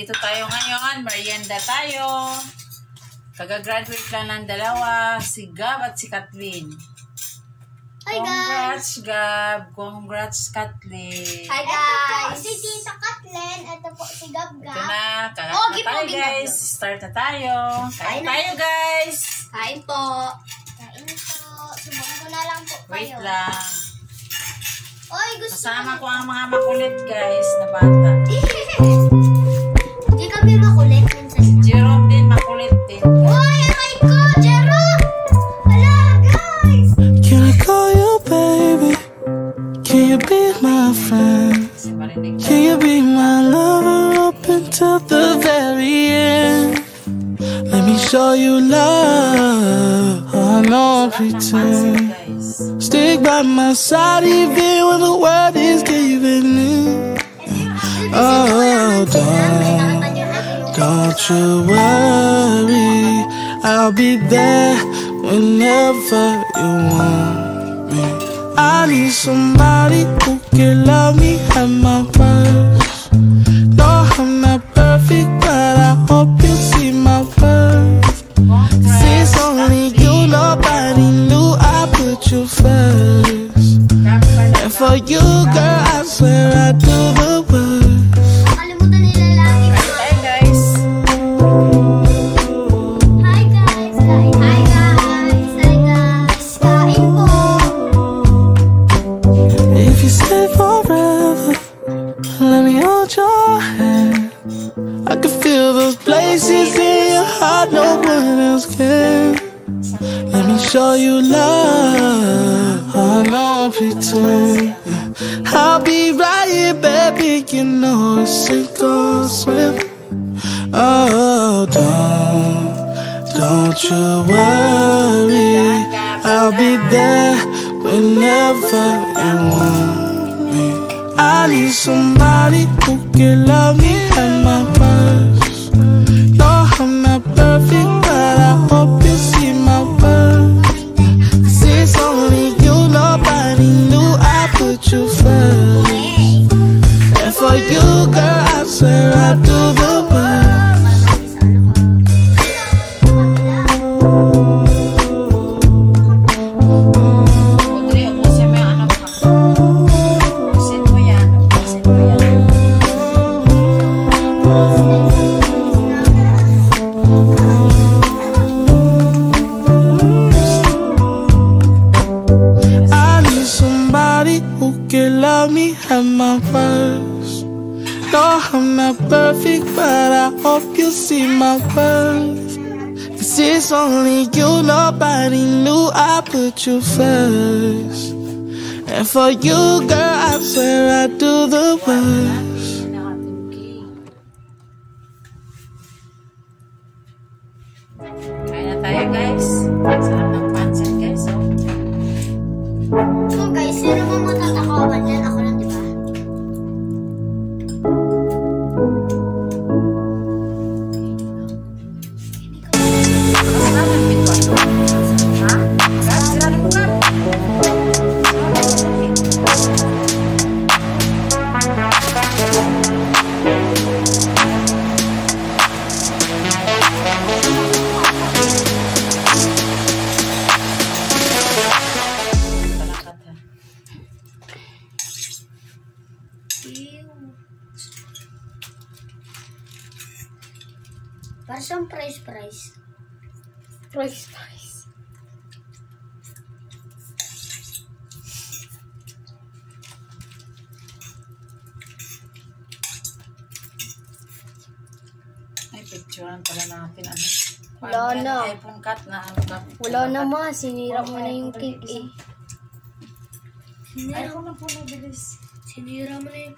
Hello guys, dito tayo ngayon, merienda tayo. Kaga-graduate lang ng dalawa, si Gab at si Kathleen. Hi guys! Congrats Gab, congrats Kathleen. Hi guys! Ito po si Tita Kathleen. Ito po si Gab Ito Gab. na, kakat Oh, na tayo guys. Start na tayo. Kain Kain na. tayo guys. Kain po. Kain po. Subukan ko na lang po Wait kayo. lang. Oy, gusto Kasama ko ang mga makulit guys na bata. Show you love. Oh, no pretend. guys. Stick by my side even when the world is giving in. Oh, don't, don't you worry. I'll be there whenever you want me. I need somebody who can love me at my worst. First. And for you, girl, I swear I do the me show you love. Oh, no pretend. I'll be right here, baby. You know it's sink or swim. Oh, don't, don't you worry. I'll be there whenever you want me. I need somebody who can love me at my it's only you, nobody knew I put you first. And for you, girl, I swear I do the worst. Para siyang price-price. Price-price. Ay, picturean pala natin ano. Wala na. iPhone cut na ano ka. Wala na ma, sinira mo na yung cake eh. Sinira, iPhone na po na bilis. sinira mo na yung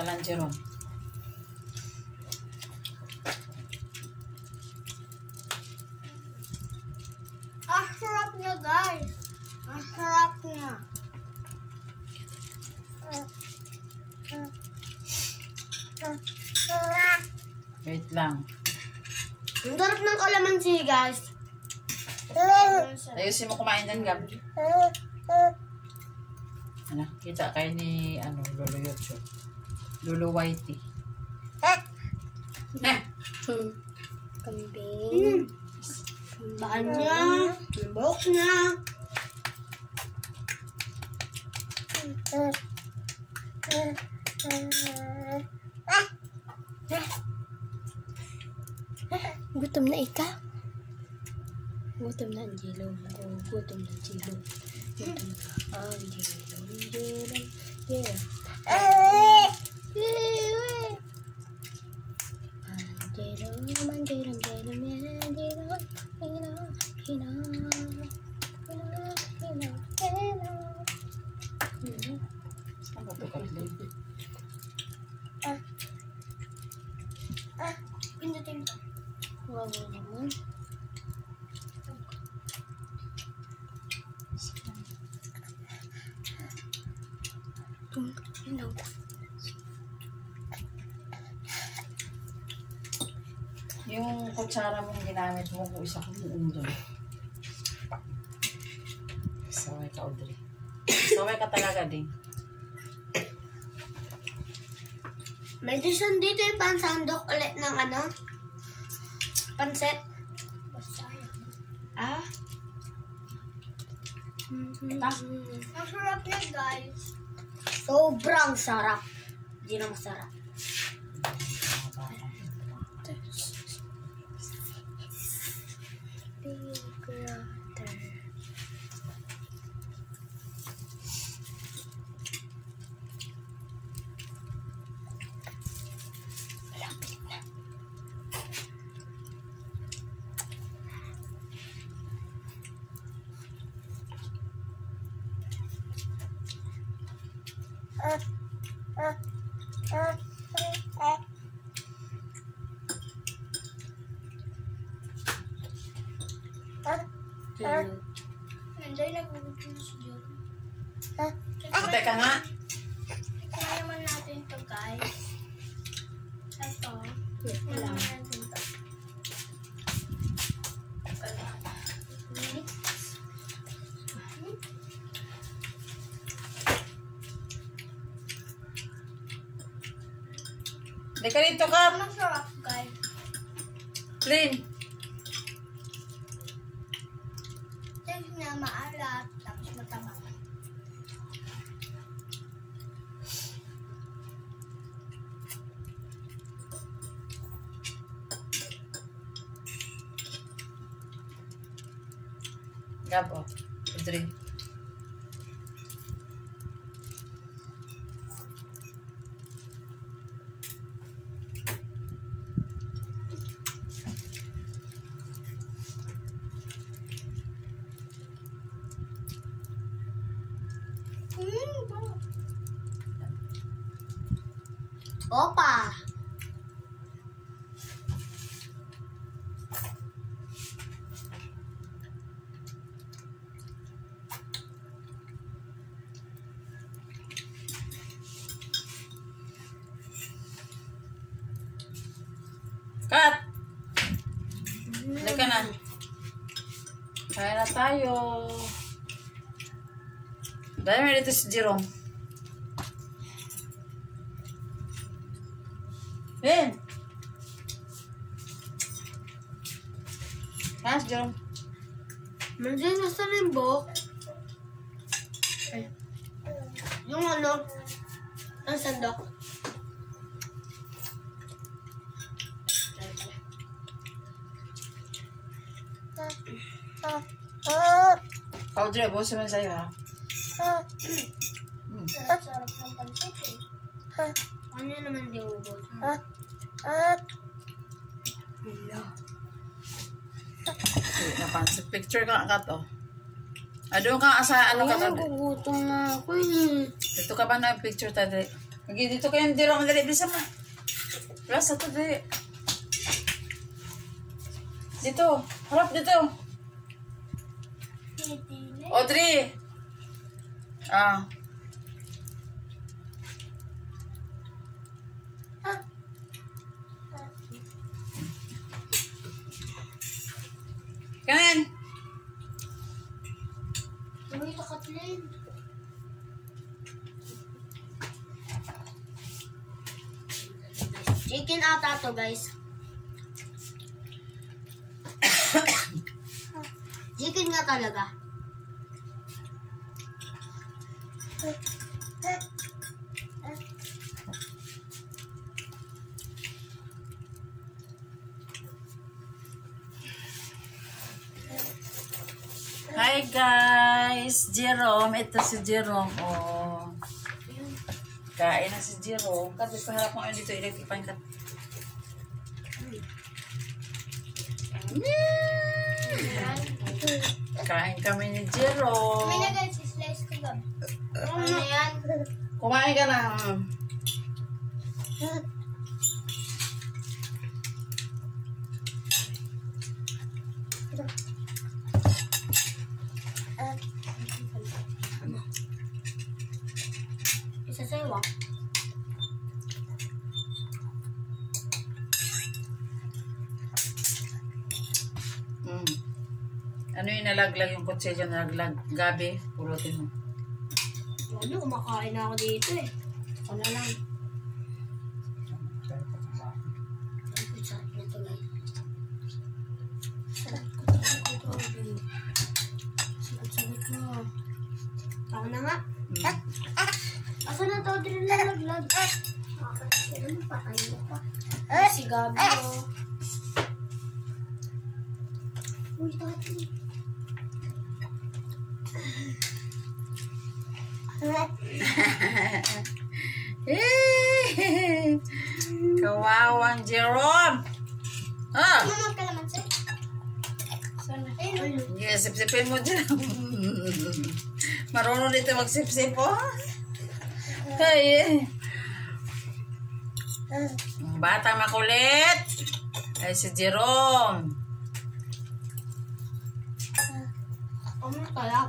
Kalanjeron. Ang sarap niya guys. Ang sarap niya. Wait lang. Ang sarap ng kalamansi, guys. Ayusin mo kumain din, Gab. Ano, kita kayo ni, ano, Lolo Yocho. Lolo Whitey. Eh, Kambing. Baan niya. Buhok niya. Gutom na ika? Gutom na ang Angelo. Oh, gutom na Angelo. Gutom na Angelo. Angelo. Yeah. You know, you know, you know. Yung kutsara mong ginamit mo, kung isa kong doon. Saway ka, Audrey. Saway ka talaga din. May design dito yung pansandok ulit ng ano? Panset. Ah? Ah, Masarap na guys. Sobrang sarap. Hindi na masarap. Big brother. Hino. Ito. Kaya lang. naman natin to. Hindi ka dito ka. Masarap guys. Lynn. Gab, oh. Audrey. Opa! Halika na. Kaya na tayo. Dahil may dito si Jerome. Ben! Ha, si Jerome? Nandiyan na sa limbok. Yung ano, ang sandok. Audrey, bukas naman sa'yo ha. Hmm. Sarap ng pansit eh. Ano naman di ubod? Wait, napansin. Picture ka ka to. Ah, doon ka sa ano ka to. Nagugutom na ako eh. Dito ka ba na picture ta dali? Lagi dito kayo dito ang dali bisa ma. Plus sa to dali. Dito. Harap dito. O, three. Ah. Come in. Wait, Kathleen. Chicken ata to, guys. Nga talaga. Hi guys! Jerome, ito si Jerome. Oh. Kain na si Jerome. Kasi sa harap mo dito, ilagkipan ka. Kain kami ni Jerome. guys, slice ko ba? Ano yan? Kumain ka na. Isa sa'yo ah. Mm. Yung nalaglag yung kutsilyo nalaglag? Gabi, pulutin mo. Ano, kumakain na ako dito eh. Na lang. Sagot-sagot mo. Ako na nga. Mm. Asa na to? Din nalaglag. Ano pa? Ano pa? Si Gabi oh. Uy, tati. Kawawang Jerome! Ah! Sana. Ayun. Yeah, sipsipin mo dyan. Marunong dito magsipsip, oh. Ay, eh. Ang Bata makulit. Ay, si Jerome. Ano kaya?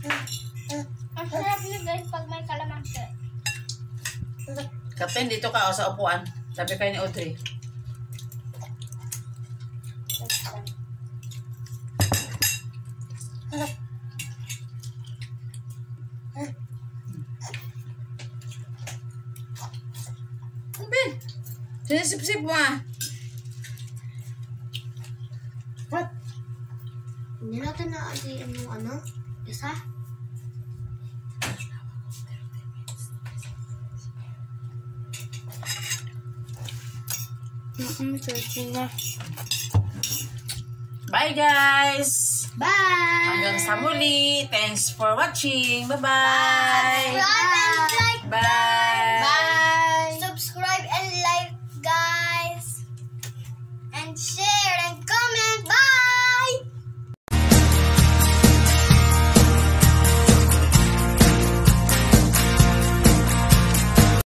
Ang sarap niya guys pag may kalamansi. Kapten, dito ka o sa upuan. Sabi kayo ni Audrey. Ben, sinisip-sip mo ah. Hindi natin na yung ano, isa. Bye guys! Bye! Hanggang sa muli. Thanks for watching. Bye-bye! Subscribe and like, Bye! Bye!